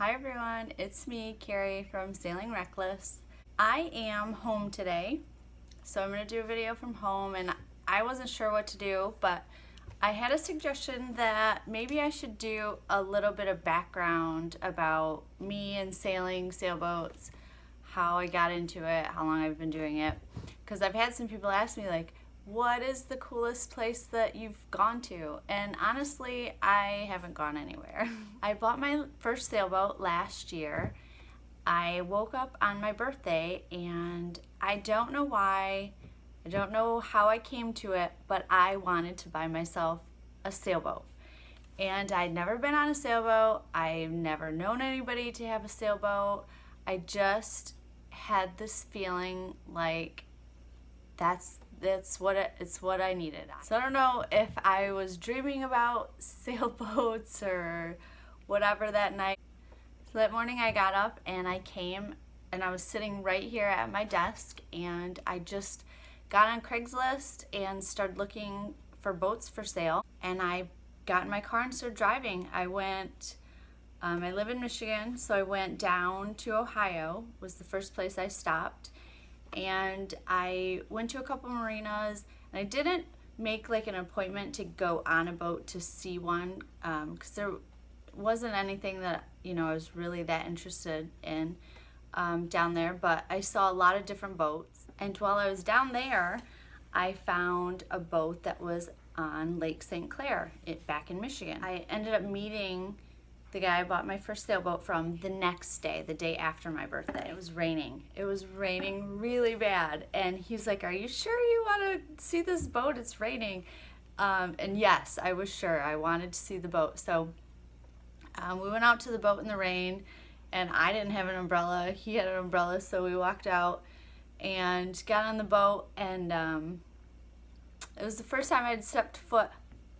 Hi everyone, it's me, Carie from Sailing Reckless. I am home today, so I'm to do a video from home and I wasn't sure what to do, but I had a suggestion that maybe I should do a little bit of background about me and sailing sailboats, how I got into it, how long I've been doing it. Because I've had some people ask me like, what is the coolest place that you've gone to? And honestly, I haven't gone anywhere. I bought my first sailboat last year. I woke up on my birthday and I don't know why, I don't know how I came to it, but I wanted to buy myself a sailboat. And I'd never been on a sailboat. I've never known anybody to have a sailboat. I just had this feeling like that's that's what it, it's what I needed. So I don't know if I was dreaming about sailboats or whatever that night. So that morning I got up and I came and I was sitting right here at my desk and I just got on Craigslist and started looking for boats for sale and I got in my car and started driving. I went um, I live in Michigan, so I went down to Ohio, was the first place I stopped and I went to a couple marinas and I didn't make like an appointment to go on a boat to see one because um, there wasn't anything that you know I was really that interested in um, down there but I saw a lot of different boats and while I was down there I found a boat that was on Lake St. Clair it, back in Michigan. I ended up meeting the guy I bought my first sailboat from the next day, the day after my birthday. It was raining. It was raining really bad. And he's like, Are you sure you want to see this boat? It's raining. Um, and yes, I was sure. I wanted to see the boat. So um, we went out to the boat in the rain, and I didn't have an umbrella. He had an umbrella, so we walked out and got on the boat. And um, it was the first time I'd stepped foot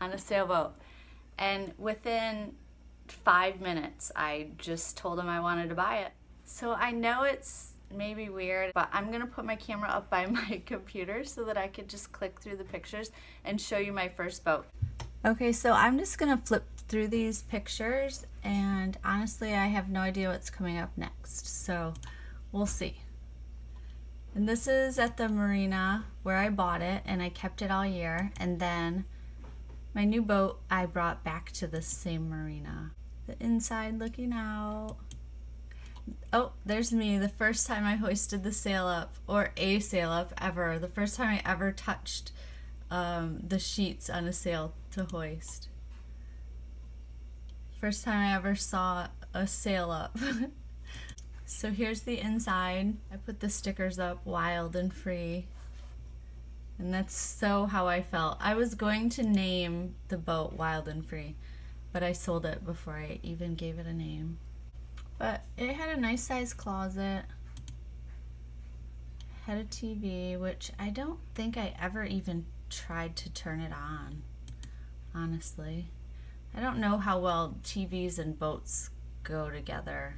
on a sailboat. And within five minutes, I just told him I wanted to buy it. So I know it's maybe weird, but I'm gonna put my camera up by my computer so that I could just click through the pictures and show you my first boat. Okay, so I'm just gonna flip through these pictures and honestly I have no idea what's coming up next, so we'll see. And this is at the marina where I bought it and I kept it all year and then my new boat I brought back to the same marina the inside looking out. Oh, there's me, the first time I hoisted the sail up, or a sail up ever. The first time I ever touched um, the sheets on a sail to hoist. First time I ever saw a sail up. so here's the inside. I put the stickers up, wild and free. And that's so how I felt. I was going to name the boat Wild and Free but I sold it before I even gave it a name. But it had a nice size closet, had a TV, which I don't think I ever even tried to turn it on, honestly. I don't know how well TVs and boats go together.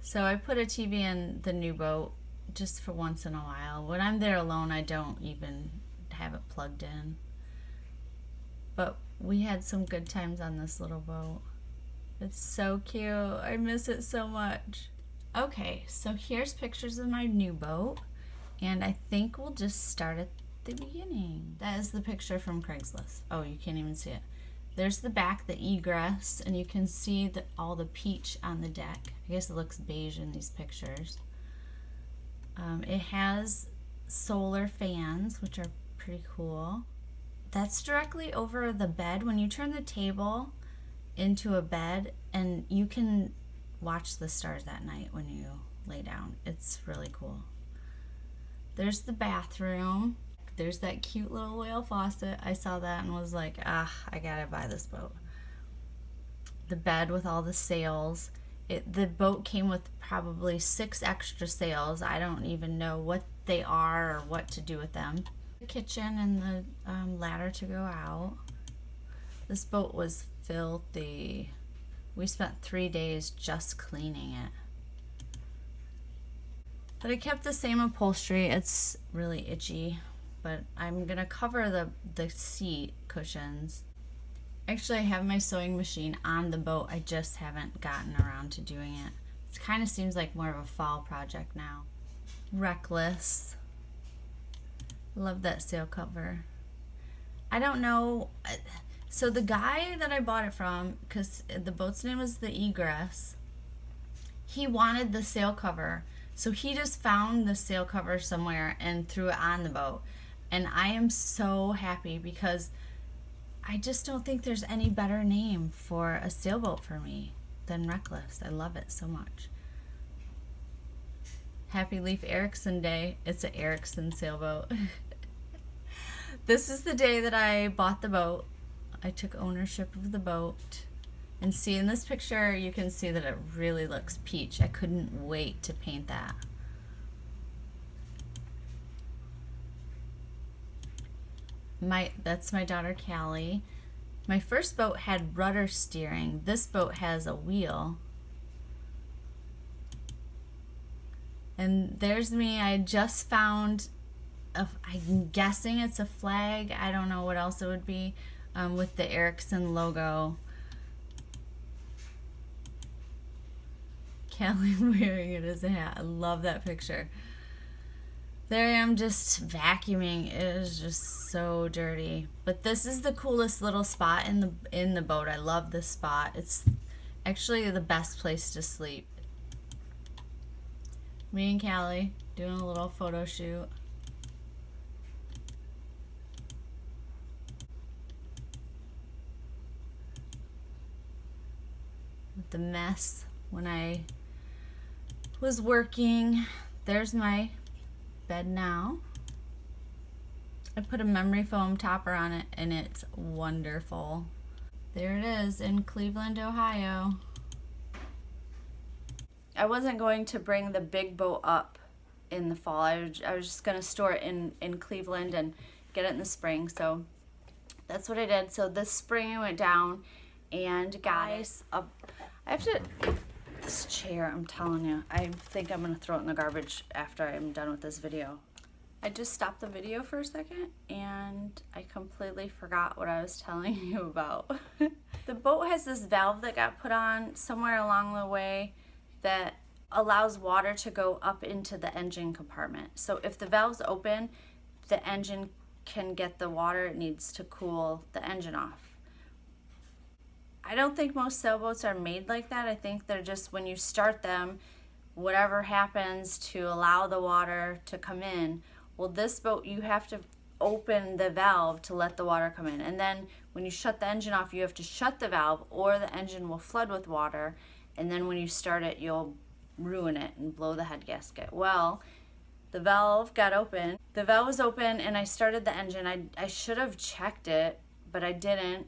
So I put a TV in the new boat just for once in a while. When I'm there alone, I don't even have it plugged in. But we had some good times on this little boat. It's so cute. I miss it so much. Okay, so here's pictures of my new boat. And I think we'll just start at the beginning. That is the picture from Craigslist. Oh, you can't even see it. There's the back, the egress, and you can see the, all the peach on the deck. I guess it looks beige in these pictures. Um, it has solar fans, which are pretty cool. That's directly over the bed. When you turn the table into a bed and you can watch the stars that night when you lay down. It's really cool. There's the bathroom. There's that cute little whale faucet. I saw that and was like, ah, I gotta buy this boat. The bed with all the sails. It, the boat came with probably six extra sails. I don't even know what they are or what to do with them the kitchen and the um, ladder to go out. This boat was filthy. We spent three days just cleaning it. But I kept the same upholstery. It's really itchy, but I'm gonna cover the, the seat cushions. Actually, I have my sewing machine on the boat. I just haven't gotten around to doing it. It kind of seems like more of a fall project now. Reckless. Love that sail cover. I don't know. Uh, so the guy that I bought it from, because the boat's name was the Egress, he wanted the sail cover. So he just found the sail cover somewhere and threw it on the boat. And I am so happy because I just don't think there's any better name for a sailboat for me than Reckless. I love it so much. Happy Leif Erikson Day. It's an Ericson sailboat. this is the day that I bought the boat. I took ownership of the boat. And see in this picture, you can see that it really looks peach. I couldn't wait to paint that. My That's my daughter Callie. My first boat had rudder steering. This boat has a wheel. And there's me. I just found, a, I'm guessing it's a flag. I don't know what else it would be um, with the Ericson logo. Kelly wearing it as a hat. I love that picture. There I am just vacuuming. It is just so dirty. But this is the coolest little spot in the in the boat. I love this spot. It's actually the best place to sleep. Me and Callie doing a little photo shoot. With the mess when I was working. There's my bed now. I put a memory foam topper on it and it's wonderful. There it is in Cleveland, Ohio. I wasn't going to bring the big boat up in the fall. I was, I was just going to store it in, in Cleveland and get it in the spring. So that's what I did. So this spring I went down and guys, uh, I have to this chair, I'm telling you, I think I'm going to throw it in the garbage after I'm done with this video. I just stopped the video for a second and I completely forgot what I was telling you about. the boat has this valve that got put on somewhere along the way that allows water to go up into the engine compartment. So if the valve's open, the engine can get the water it needs to cool the engine off. I don't think most sailboats are made like that. I think they're just when you start them, whatever happens to allow the water to come in. Well, this boat, you have to open the valve to let the water come in. And then when you shut the engine off, you have to shut the valve or the engine will flood with water. And then when you start it, you'll ruin it and blow the head gasket. Well, the valve got open. The valve was open and I started the engine. I, I should have checked it, but I didn't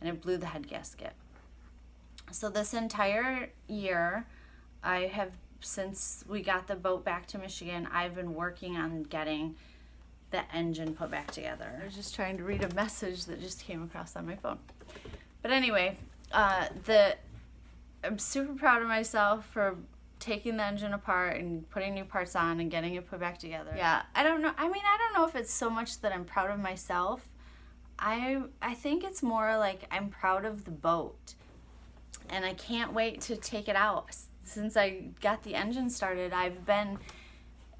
and it blew the head gasket. So this entire year, I have, since we got the boat back to Michigan, I've been working on getting the engine put back together. I was just trying to read a message that just came across on my phone. But anyway, uh, the I'm super proud of myself for taking the engine apart and putting new parts on and getting it put back together. Yeah, I don't know. I mean, I don't know if it's so much that I'm proud of myself I I think it's more like I'm proud of the boat and I can't wait to take it out. Since I got the engine started, I've been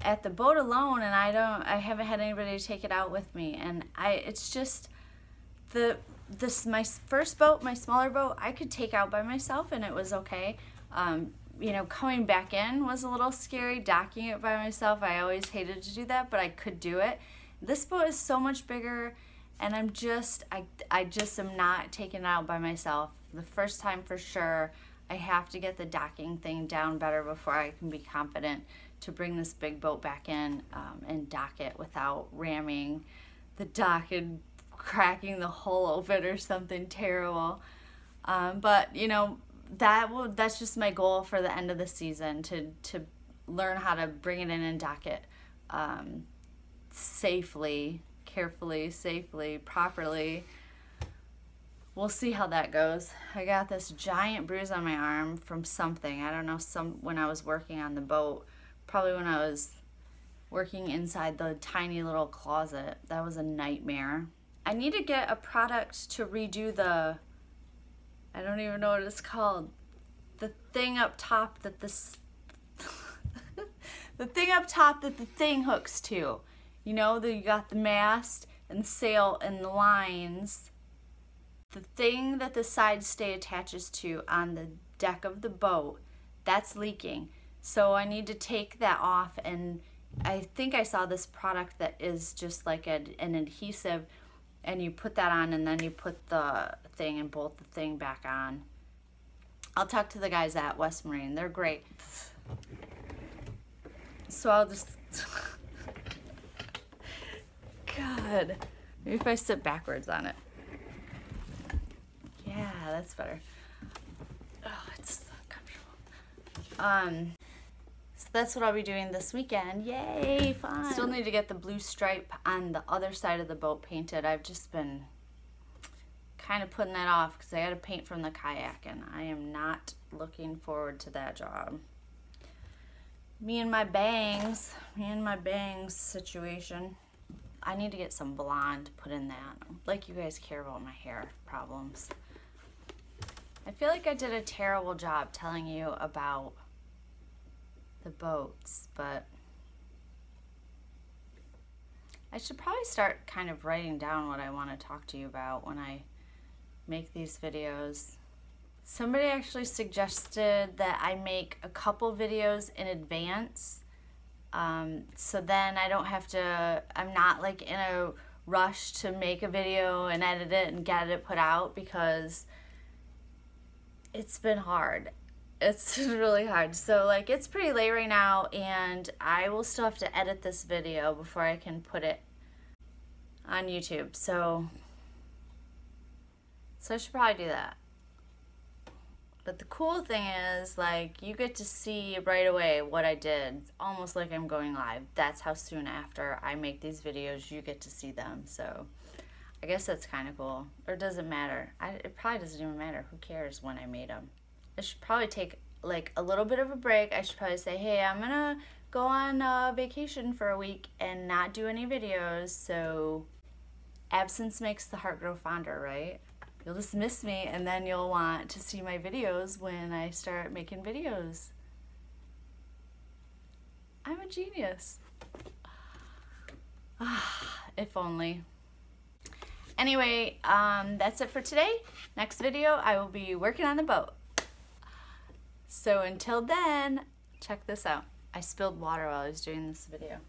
at the boat alone and I don't I haven't had anybody to take it out with me and I it's just the this my first boat, my smaller boat, I could take out by myself and it was okay. Um, you know, coming back in was a little scary, docking it by myself. I always hated to do that, but I could do it. This boat is so much bigger and I'm just I I just am not taking it out by myself. The first time for sure, I have to get the docking thing down better before I can be confident to bring this big boat back in um, and dock it without ramming the dock and cracking the hull open or something terrible. Um, but you know that will that's just my goal for the end of the season to to learn how to bring it in and dock it um, safely carefully, safely, properly. We'll see how that goes. I got this giant bruise on my arm from something. I don't know, some when I was working on the boat. Probably when I was working inside the tiny little closet. That was a nightmare. I need to get a product to redo the, I don't even know what it's called, the thing up top that this the thing up top that the thing hooks to. You know, the, you got the mast and the sail and the lines. The thing that the side stay attaches to on the deck of the boat, that's leaking. So I need to take that off and I think I saw this product that is just like a, an adhesive and you put that on and then you put the thing and bolt the thing back on. I'll talk to the guys at West Marine. They're great. So I'll just... God. Maybe if I sit backwards on it. Yeah, that's better. Oh, it's so comfortable. Um, that's what I'll be doing this weekend. Yay, fun. Still need to get the blue stripe on the other side of the boat painted. I've just been kind of putting that off because I got to paint from the kayak and I am not looking forward to that job. Me and my bangs, me and my bangs situation. I need to get some blonde put in that. Like you guys care about my hair problems. I feel like I did a terrible job telling you about the boats, but I should probably start kind of writing down what I want to talk to you about when I make these videos. Somebody actually suggested that I make a couple videos in advance um, so then I don't have to, I'm not like in a rush to make a video and edit it and get it put out because it's been hard it's really hard. So like it's pretty late right now and I will still have to edit this video before I can put it on YouTube. So so I should probably do that. But the cool thing is like you get to see right away what I did. It's almost like I'm going live. That's how soon after I make these videos you get to see them. So I guess that's kind of cool. Or does it matter? I, it probably doesn't even matter. Who cares when I made them? I should probably take like a little bit of a break. I should probably say, hey, I'm gonna go on uh, vacation for a week and not do any videos. So absence makes the heart grow fonder, right? You'll just miss me and then you'll want to see my videos when I start making videos. I'm a genius. if only. Anyway, um, that's it for today. Next video, I will be working on the boat. So until then, check this out. I spilled water while I was doing this video.